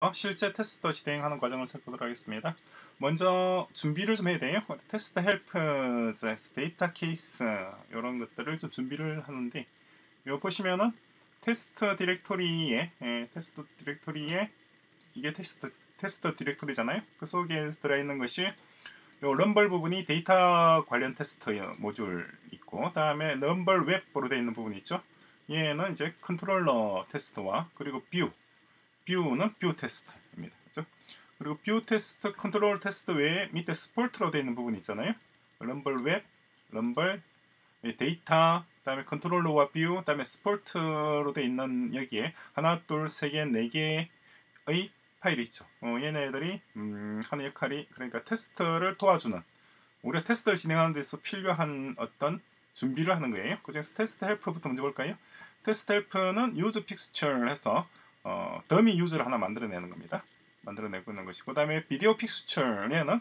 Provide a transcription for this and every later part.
어, 실제 테스트 진행하는 과정을 살펴보도록 하겠습니다. 먼저 준비를 좀 해야 돼요. test help, data case 이런 것들을 좀 준비를 하는데 요 보시면은 테스트 디렉토리에 예, 테스트 디렉토리에 이게 테스트 테스트 디렉토리잖아요. 그 속에 들어있는 것이 요 Rumbl 부분이 데이터 관련 테스트 모듈 있고 다음에 Rumbl 웹으로 되어 있는 부분이 있죠. 얘는 이제 컨트롤러 테스트와 그리고 view view는 view 테스트입니다. 그죠? 그리고 view 테스트, 컨트롤 테스트 외에 밑에 support로 되어 있는 부분이 있잖아요. Rumbl 웹, Rumbl 데이터, 그다음에 컨트롤러와 view, 그다음에 support로 되어 있는 여기에 하나, 둘, 세 개, 네 개의 파일이 있죠. 어, 얘네들이 음, 하는 역할이 그러니까 테스트를 도와주는 우리가 테스트를 진행하는 데서 필요한 어떤 준비를 하는 거예요. 그중에서 test help부터 먼저 볼까요? test help는 user fixture를 해서 어, dummy user를 하나 만들어내는 겁니다. 만들어내고 있는 것이고 그 다음에 비디오 픽스처에는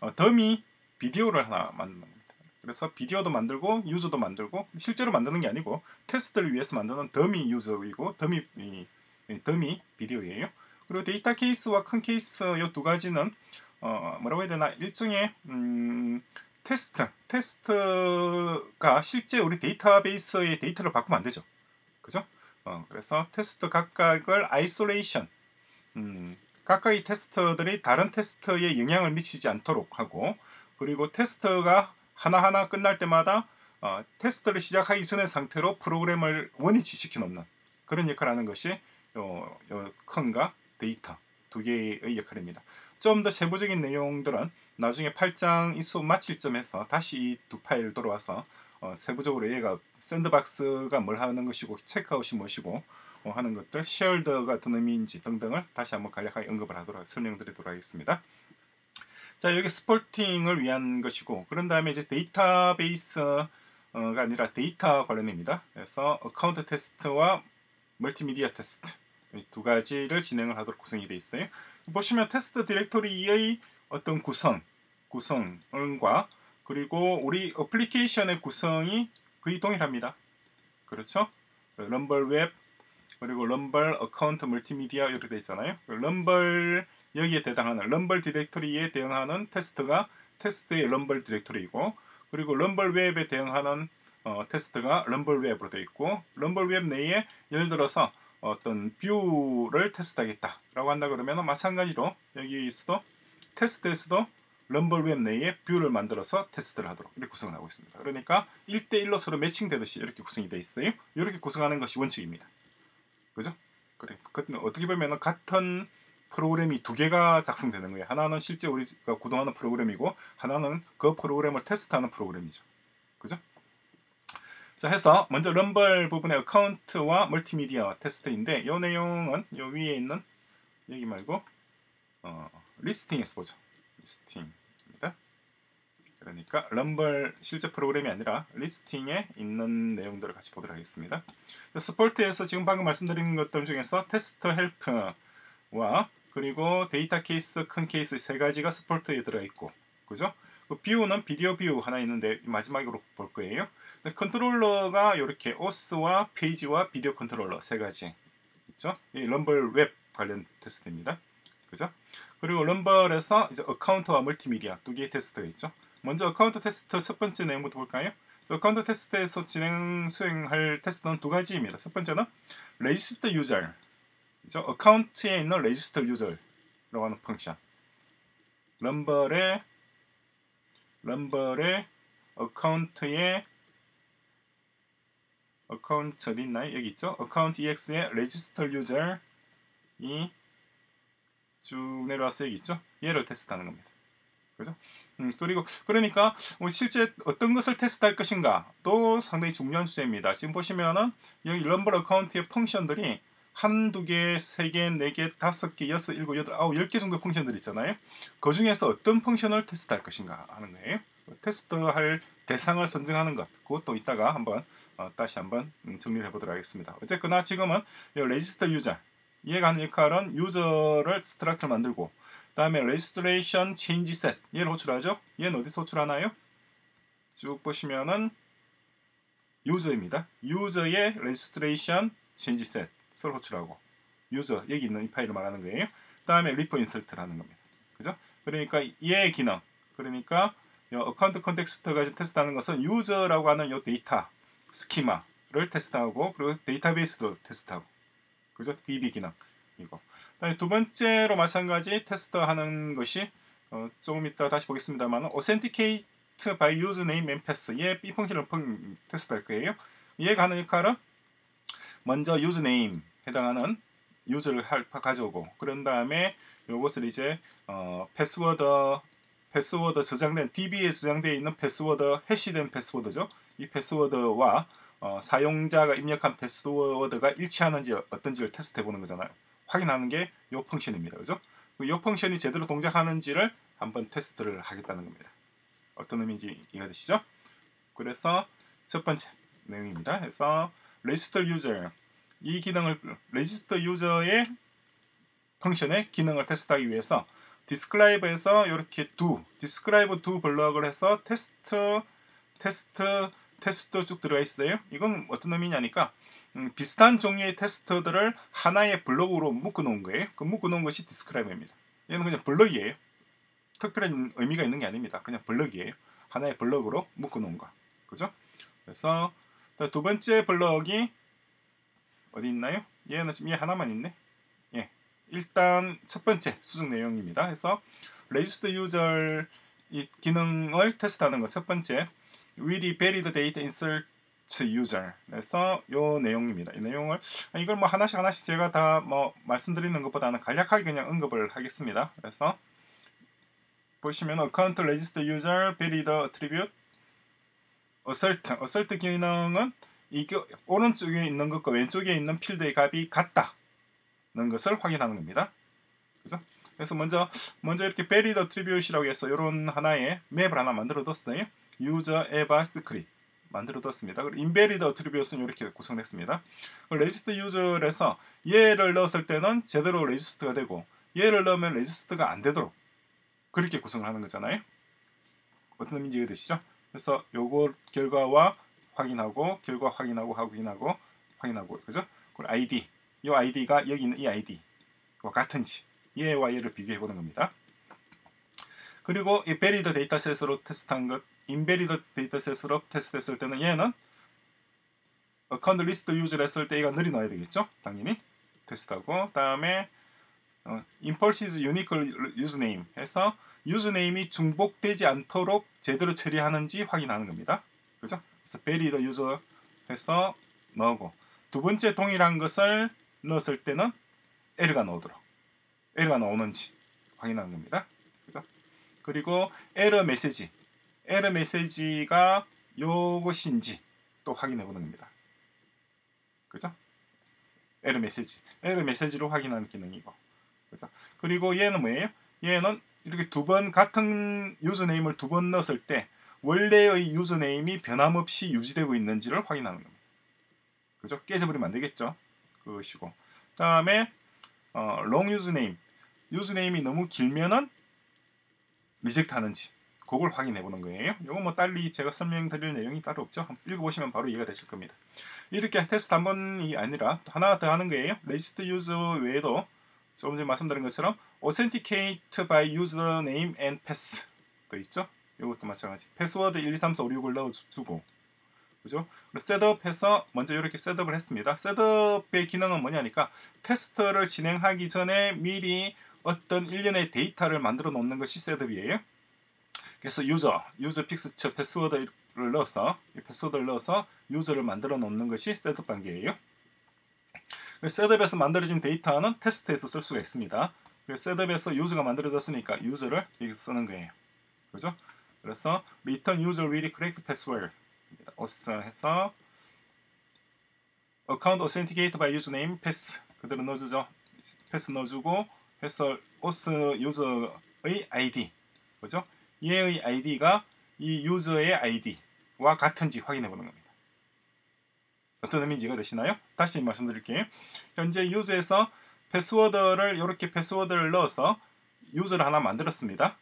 어, 더미 비디오를 하나 만드는 겁니다. 그래서 비디오도 만들고 user도 만들고 실제로 만드는 게 아니고 테스트를 위해서 만드는 dummy user이고 dummy 이, 더미 비디오예요. 그리고 data case와 conn case 이 두 가지는 어, 뭐라고 해야 되나 일종의 음, 테스트 테스트가 실제 우리 데이터베이스의 데이터를 바꾸면 안 되죠. 그죠? 어, 그래서 테스트 각각을 isolation 음, 각각의 테스트들이 다른 테스트에 영향을 미치지 않도록 하고 그리고 테스트가 하나하나 끝날 때마다 어, 테스트를 시작하기 전의 상태로 프로그램을 원위치 시켜놓는 그런 역할을 하는 것이 요, 요 conn과 data 두 개의 역할입니다. 좀 더 세부적인 내용들은 나중에 8장 이수 마칠 시점에서 다시 이 두 파일 돌아와서 어, 세부적으로 얘가 sandbox가 뭘 하는 것이고 checkout이 무엇이고 어, 하는 것들, shared가 어떤 의미인지 등등을 다시 한번 간략하게 언급을 하도록 설명드리도록 하겠습니다. 자 여기 supporting을 위한 것이고 그런 다음에 이제 데이터베이스가 아니라 데이터 관련입니다. 그래서 account 테스트와 멀티미디어 테스트 두 가지를 진행을 하도록 구성이 되어 있어요. 보시면 테스트 디렉토리의 어떤 구성, 구성과 그리고 우리 어플리케이션의 구성이 거의 동일합니다. 그렇죠? Rumbl 웹 그리고 Rumbl account 멀티미디어 이렇게 되어 있잖아요. Rumbl 여기에 해당하는 Rumbl 디렉토리에 대응하는 테스트가 테스트의 Rumbl 디렉토리이고 그리고 Rumbl 웹에 대응하는 어, 테스트가 Rumbl 웹으로 되어 있고 Rumbl 웹 내에 예를 들어서 어떤 view를 테스트하겠다라고 한다 그러면 마찬가지로 여기에서도 테스트에서도 Rumbl 웹 내에 view를 만들어서 테스트를 하도록 이렇게 구성을 하고 있습니다. 그러니까 1대1로 서로 매칭되듯이 이렇게 구성이 되어 있어요. 이렇게 구성하는 것이 원칙입니다. 그죠? 그래. 어떻게 보면 같은 프로그램이 두 개가 작성되는 거예요. 하나는 실제 우리가 구동하는 프로그램이고 하나는 그 프로그램을 테스트하는 프로그램이죠. 그죠? 자 해서 먼저 Rumbl 부분의 account와 멀티미디어 테스트인데 이 내용은 이 위에 있는 여기 말고 어, listing에서 보죠. listing입니다. 그러니까 Rumbl 실제 프로그램이 아니라 listing에 있는 내용들을 같이 보도록 하겠습니다. support에서 지금 방금 말씀드린 것들 중에서 test help와 그리고 data case, conn case 세 가지가 support에 들어있고 그죠? 그 view는 video view 하나 있는데 마지막으로 볼 거예요. 컨트롤러가 이렇게 OS와 페이지와 비디오 컨트롤러 세 가지 있죠? 이 Rumbl 웹 관련 테스트입니다. 그죠? 그리고 Rumbl에서 이제 account와 멀티미디어 두 개의 테스트가 있죠. 먼저 account 테스트 첫 번째 내용부터 볼까요? account 테스트에서 진행 수행할 테스트는 두 가지입니다. 첫 번째는 register user, 그죠? account에 있는 register user라고 하는 function. Rumbl의 Rumbl의 account에 account 어디 있나요? 여기 있죠? 어카운트 ex의 레지스터 유저이 쭉 내려와서 여기 있죠. 얘를 테스트하는 겁니다. 그죠? 음, 그리고 그러니까 뭐 실제 어떤 것을 테스트할 것인가 또 상당히 중요한 주제입니다. 지금 보시면은 여기 Rumbl account의 function들이 한두 개, 세 개, 네 개, 다섯 개, 여섯, 일곱, 여덟, 아홉, 열 개 정도 function들이 있잖아요. 그 중에서 어떤 function을 테스트할 것인가 하는 거예요. 테스트할 대상을 선정하는 것, 그것도 이따가 한번 어, 다시 한번 음, 정리해 보도록 하겠습니다. 어쨌거나 지금은 register user, 얘가 하는 역할은 유저를 struct를 만들고 다음에 registration change set 얘를 호출하죠. 얘는 어디서 호출하나요? 쭉 보시면은 유저입니다. 유저의 registration change set을 호출하고 유저 여기 있는 이 파일을 말하는 거예요. 다음에 Repo insert라는 겁니다. 그죠? 그러니까 얘의 기능. 그러니까 요 account context가 테스트하는 것은 유저라고 하는 요 데이터 스키마를 테스트하고 그리고 데이터베이스도 테스트하고 그죠? DB 기능 이거. 두 번째로 마찬가지 테스트하는 것이 어, 조금 이따 다시 보겠습니다만 authenticate by username and pass 얘 B 펑션을 테스트할 거예요. 얘가 하는 역할은 먼저 username 해당하는 유저를 할, 가져오고 그런 다음에 요것을 이제 어, 패스워드 패스워드 저장된 DB에 저장되어 있는 패스워드 hash된 패스워드죠. 이 패스워드와 어, 사용자가 입력한 패스워드가 일치하는지 어떤지를 테스트해 보는 거잖아요. 확인하는 게 요 function입니다. 그죠? 이 function이 제대로 동작하는지를 한번 테스트를 하겠다는 겁니다. 어떤 의미인지 이해가 되시죠? 그래서 첫 번째 내용입니다. 그래서 register user 이 기능을 register user의 function의 기능을 테스트하기 위해서 describe에서 이렇게 do, describe do 블럭을 해서 테스트, 테스트, 테스트 쭉 들어가 있어요. 이건 어떤 의미냐니까 음, 비슷한 종류의 테스트들을 하나의 블럭으로 묶어 놓은 거예요. 그 묶어 놓은 것이 describe입니다. 얘는 그냥 블럭이에요. 특별한 의미가 있는 게 아닙니다. 그냥 블럭이에요. 하나의 블럭으로 묶어 놓은 거. 그죠? 그래서 두 번째 블럭이 어디 있나요? 얘는 지금 얘 하나만 있네. 예. 일단 첫 번째 수정 내용입니다. 그래서 register user 이 기능을 테스트하는 것 첫 번째 with valid data insert user 그래서 요 내용입니다. 이 내용을 이걸 뭐 하나씩 하나씩 제가 다 뭐 말씀드리는 것보다는 간략하게 그냥 언급을 하겠습니다. 그래서 보시면 account register user valid attribute assert assert 기능은 이게 오른쪽에 있는 것과 왼쪽에 있는 필드의 값이 같다는 것을 확인하는 겁니다. 그죠? 그래서 먼저 먼저 이렇게 valid attribute이라고 해서 이런 하나의 맵을 하나 만들어 뒀어요. User eva script 만들어 뒀습니다. 그리고 invalid attribute는 이렇게 구성됐습니다. register user에서 얘를 넣었을 때는 제대로 register가 되고 얘를 넣으면 register가 안 되도록 그렇게 구성을 하는 거잖아요. 어떤 의미인지 이해되시죠? 그래서 요거 결과와 확인하고 결과 확인하고 확인하고 확인하고 그죠? 그리고 ID 이 아이디가 여기 있는 이 아이디와 같은지 얘와 얘를 비교해 보는 겁니다. 그리고 이 valid data set으로 테스트한 것 invalid data set으로 테스트했을 때는 얘는 account list users를 했을 때 얘가 nil이 나와야 되겠죠? 당연히 테스트하고 다음에 어, enforces unique username 해서 username이 중복되지 않도록 제대로 처리하는지 확인하는 겁니다. 그죠? 그래서 valid user 해서 넣고 두 번째 동일한 것을 넣었을 때는 에러가 나오도록 에러가 나오는지 확인하는 겁니다. 그죠? 그리고 에러 메시지 에러 메시지가 요것인지 또 확인해 보는 겁니다. 그죠? 에러 메시지 에러 메시지로 확인하는 기능이고 그죠? 그리고 얘는 뭐예요? 얘는 이렇게 두 번 같은 username을 두 번 넣었을 때 원래의 username이 변함없이 유지되고 있는지를 확인하는 겁니다. 그죠? 깨져버리면 안 되겠죠? 그것이고. 다음에 어, long 유저네임. 유저네임이 너무 길면은 reject 하는지 그걸 확인해 보는 거예요. 이건 뭐 달리 제가 설명드릴 내용이 따로 없죠. 읽어보시면 바로 이해가 되실 겁니다. 이렇게 테스트 한 번이 아니라 하나 더 하는 거예요. register user 외에도 조금 전에 말씀드린 것처럼 authenticate by username and pass 또 있죠. 이것도 마찬가지. 패스워드 1, 2, 3, 4, 5, 6을 넣어주고 그죠? setup해서 먼저 이렇게 setup을 했습니다. setup의 기능은 뭐냐니까 테스트를 진행하기 전에 미리 어떤 일련의 데이터를 만들어 놓는 것이 setup이에요. 그래서 유저, 유저 픽스처 패스워드를 넣어서 패스워드를 넣어서 유저를 만들어 놓는 것이 setup 단계예요. setup에서 만들어진 데이터는 테스트에서 쓸 수가 있습니다. setup에서 유저가 만들어졌으니까 유저를 여기서 쓰는 거예요. 그죠? 그래서 return user with correct password os 해서 account authenticate by username pass 그대로 넣어주죠. 패스 넣어주고 해서 유저의 ID 그죠? 얘의 ID가 이 유저의 ID와 같은지 확인해 보는 겁니다. 어떤 의미인지가 되시나요? 다시 말씀드릴게요. 현재 유저에서 패스워드를 이렇게 패스워드를 넣어서 유저를 하나 만들었습니다.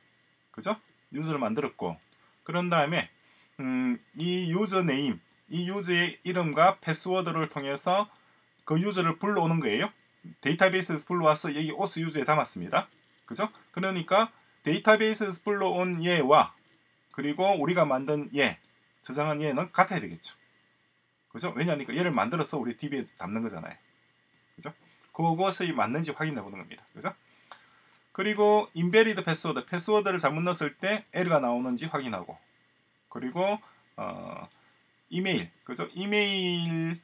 그죠? 유저를 만들었고 그런 다음에 음, 이 username 이 유저의 이름과 패스워드를 통해서 그 유저를 불러오는 거예요. 데이터베이스 불러와서 여기 오스 유즈에 담았습니다. 그죠? 그러니까 데이터베이스 불러온 얘와 그리고 우리가 만든 얘, 저장한 얘는 같아야 되겠죠. 그죠? 왜냐하니까 얘를 만들어서 우리 DB에 담는 거잖아요. 그죠? 그것이 맞는지 확인해 보는 겁니다. 그죠? 그리고 invalid 패스워드, 패스워드를 잘못 넣었을 때 에러가 나오는지 확인하고 그리고 어, 이메일, 그죠? 이메일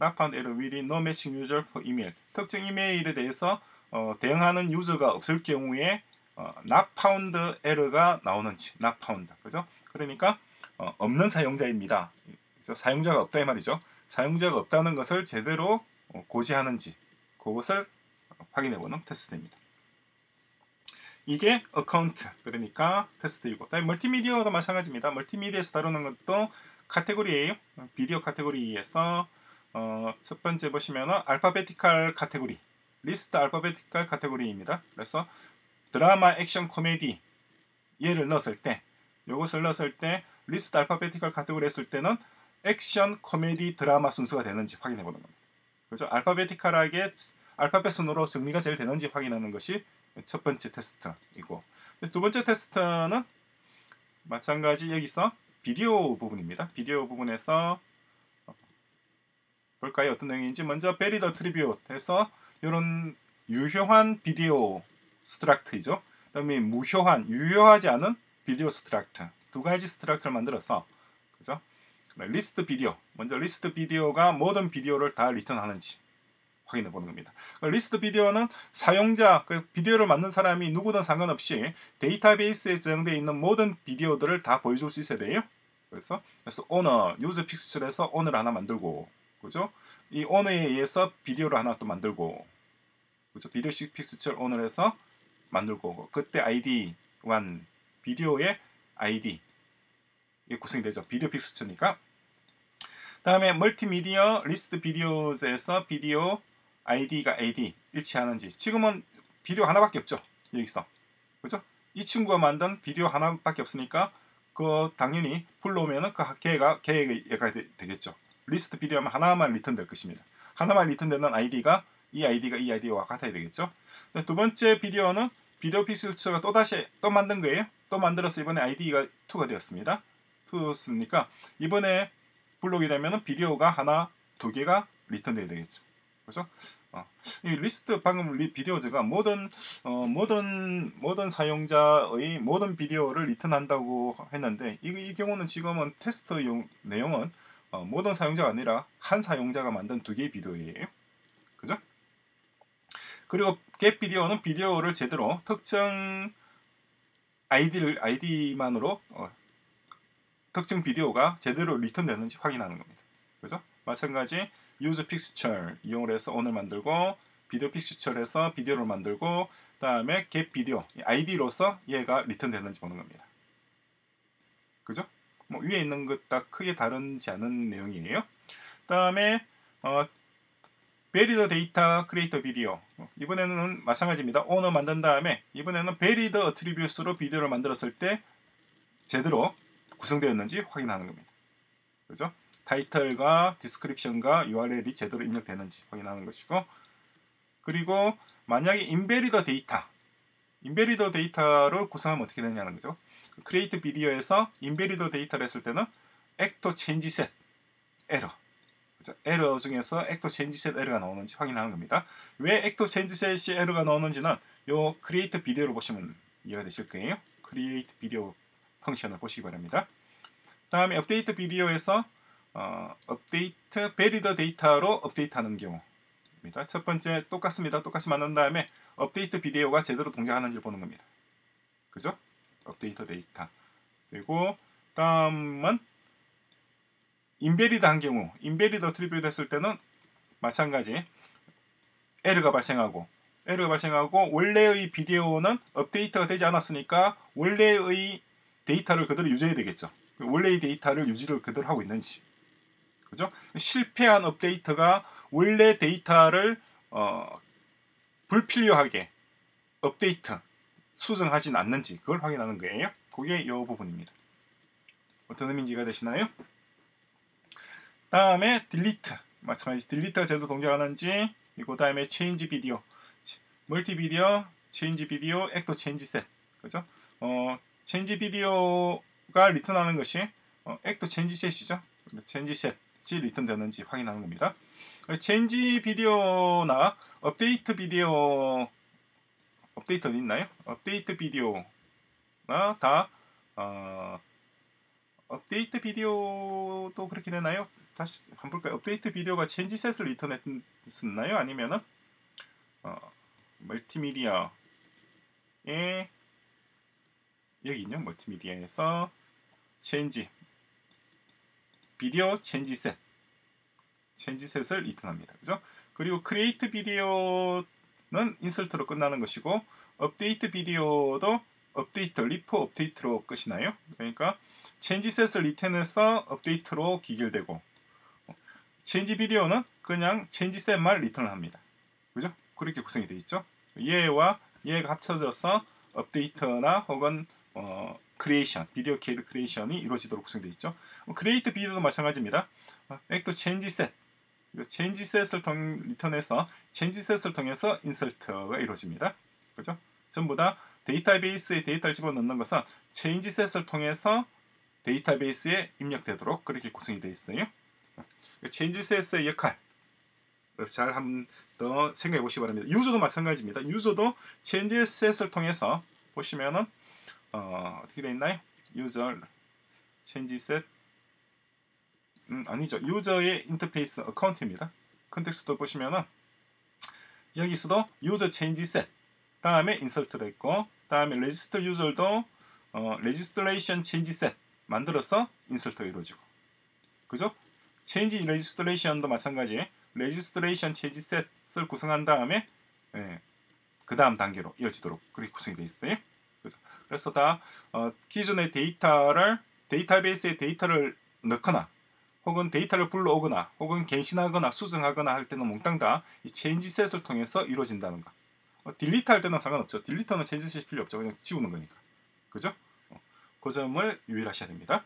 not found error with no matching user for email. 특정 이메일에 대해서 어, 대응하는 유저가 없을 경우에 어, found error가 나오는지 found, 그죠? 그러니까 어, 없는 사용자입니다. 그래서 사용자가 없다 이 말이죠. 사용자가 없다는 것을 제대로 어, 고지하는지 그것을 확인해보는 테스트입니다. 이게 account 그러니까 테스트이고 멀티미디어도 마찬가지입니다. 멀티미디어에서 다루는 것도 카테고리예요. 비디오 카테고리에서 어, 첫 번째 보시면은 alphabetical category list alphabetical category입니다. 그래서 드라마, 액션, 코미디 얘를 넣었을 때 이것을 넣었을 때 리스트 alphabetical 카테고리 했을 때는 액션, 코미디, 드라마 순서가 되는지 확인해 보는 겁니다. 그래서 alphabetical하게 알파벳 순으로 정리가 제일 되는지 확인하는 것이 첫 번째 테스트이고 두 번째 테스트는 마찬가지 여기서 비디오 부분입니다. 비디오 부분에서 볼까요? 어떤 내용인지 먼저 valid attribute에서 이런 유효한 비디오 struct이죠. 그다음에 무효한, 유효하지 않은 비디오 struct 두 가지 struct를 만들어서 그죠? 리스트 비디오 먼저 리스트 비디오가 모든 비디오를 다 리턴하는지 확인해 보는 겁니다. 리스트 비디오는 사용자, 그 비디오를 만든 사람이 누구든 상관없이 데이터베이스에 저장되어 있는 모든 비디오들을 다 보여줄 수 있어야 돼요. 그래서 그래서 오너 user fixture에서 오너 하나 만들고 그죠? 이 오너에 의해서 비디오를 하나 또 만들고 그죠? 비디오 fixture 오너에서 만들고 그때 아이디 1 비디오의 아이디 이 구성이 되죠. 비디오 fixture니까 다음에 멀티미디어 리스트 비디오에서 비디오 아이디가 아이디 일치하는지 지금은 비디오 하나밖에 없죠. 여기서 그죠? 이 친구가 만든 비디오 하나밖에 없으니까 그 당연히 불러오면은 그 걔가 걔가 되겠죠. 리스트 비디오하면 하나만 리턴 될 것입니다. 하나만 리턴 되는 아이디가 이 아이디가 이 아이디와 같아야 되겠죠. 두 번째 비디오는 비디오 fixture가 또 다시 또 만든 거예요. 또 만들어서 이번에 아이디가 2가 되었습니다. 2였으니까 이번에 불러오게 되면 비디오가 하나, 두 개가 리턴돼야 되겠죠. 그래서 어, 이 리스트 방금 리 videos가 모든 어, 모든 모든 사용자의 모든 비디오를 리턴한다고 했는데 이, 이 경우는 지금은 테스트 용, 내용은 어, 모든 사용자가 아니라 한 사용자가 만든 두 개의 비디오예요. 그죠? 그리고 get 비디오는 비디오를 제대로 특정 아이디를 아이디만으로 어, 특정 비디오가 제대로 리턴되는지 확인하는 겁니다. 그죠? 마찬가지 유즈 픽스처 이용을 해서 오너 만들고 비디오 fixture에서 비디오를 만들고 다음에 get 비디오 아이디로서 얘가 리턴되는지 보는 겁니다. 그죠? 뭐 위에 있는 것 다 크게 다르지 않은 내용이에요. 다음에 어, valid 데이터 create 비디오 이번에는 마찬가지입니다. 오너 만든 다음에 이번에는 valid attributes로 비디오를 만들었을 때 제대로 구성되었는지 확인하는 겁니다. 그죠? 타이틀과 description과 URL이 제대로 입력되는지 확인하는 것이고 그리고 만약에 invalid 데이터 invalid 데이터를 구성하면 어떻게 되냐는 거죠. create 비디오에서 invalid 데이터를 했을 때는 Ecto changeset 에러? 에러 중에서 Ecto changeset 에러가 나오는지 확인하는 겁니다. 왜 Ecto changeset이 에러가 나오는지는 요 create 비디오를 보시면 이해가 되실 거예요. create 비디오 function을 보시기 바랍니다. 다음에 업데이트 비디오에서 어, 업데이트 valid 데이터로 업데이트하는 경우입니다. 첫 번째 똑같습니다. 똑같이 만든 다음에 업데이트 비디오가 제대로 동작하는지 보는 겁니다. 그죠? 업데이트 데이터 그리고 다음은 invalid 한 경우 invalid attribute 했을 때는 마찬가지 에러가 발생하고 에러가 발생하고 원래의 비디오는 업데이트가 되지 않았으니까 원래의 데이터를 그대로 유지해야 되겠죠. 원래의 데이터를 유지를 그대로 하고 있는지. 그죠? 실패한 업데이트가 원래 데이터를 어, 불필요하게 업데이트 수정하진 않는지 그걸 확인하는 거예요. 그게 이 부분입니다. 어떤 의미인지 이해가 되시나요? 다음에 delete 마찬가지 delete가 제대로 동작하는지 그 다음에 change 비디오, 멀티 비디오, change 비디오, Ecto changeset. 그죠? 어, change 비디오가 리턴하는 것이 어, Ecto changeset이죠. changeset이 리턴 되는지 확인하는 겁니다. change 비디오나 업데이트 비디오 업데이트 있나요? 업데이트 비디오나 다 어, 업데이트 비디오도 그렇게 되나요? 다시 한번 볼까요? 업데이트 비디오가 changeset을 리턴했나요? 아니면은 어, 멀티미디어에 여기 있냐? 멀티미디어에서 change 비디오 changeset changeset을 리턴합니다. 그죠? 그리고 create 비디오는 insert로 끝나는 것이고 업데이트 비디오도 업데이트, Repo 업데이트로 끝이 나요? 그러니까 changeset을 리턴해서 업데이트로 귀결되고 change 비디오는 그냥 changeset만 리턴을 합니다. 그죠? 그렇게 구성이 되어 있죠. 얘와 얘가 합쳐져서 업데이트나 혹은 어, creation, 비디오 테이블 creation이 이루어지도록 구성되어 있죠. create 비디오도 마찬가지입니다. Ecto changeset, changeset을 통 리턴해서 changeset을 통해서 insert가 이루어집니다. 그죠? 전부 다 데이터베이스에 데이터를 집어넣는 것은 changeset을 통해서 데이터베이스에 입력되도록 그렇게 구성이 되어 있어요. changeset의 역할 잘 한번 더 생각해 보시기 바랍니다. user도 마찬가지입니다. user도 changeset을 통해서 보시면은 어, 어떻게 되어 있나요? user changeset 음, 아니죠. 유저의 인터페이스 accounts입니다. context 보시면은 여기서도 user changeset 다음에 insert가 있고 다음에 register user도 어, registration changeset 만들어서 insert가 이루어지고 그죠? change registration도 마찬가지 registration changeset을 구성한 다음에 예, 그 다음 단계로 이어지도록 그렇게 구성이 되어 있어요. 그죠? 그래서 다 어, 기존의 데이터를 데이터베이스에 데이터를 넣거나 혹은 데이터를 불러오거나 혹은 갱신하거나 수정하거나 할 때는 몽땅 다 이 changeset을 통해서 이루어진다는 거. 어, 딜리트 할 때는 상관없죠. 딜리터는 체인지 셋이 필요 없죠. 그냥 지우는 거니까. 그죠? 어, 그 점을 유의하셔야 됩니다.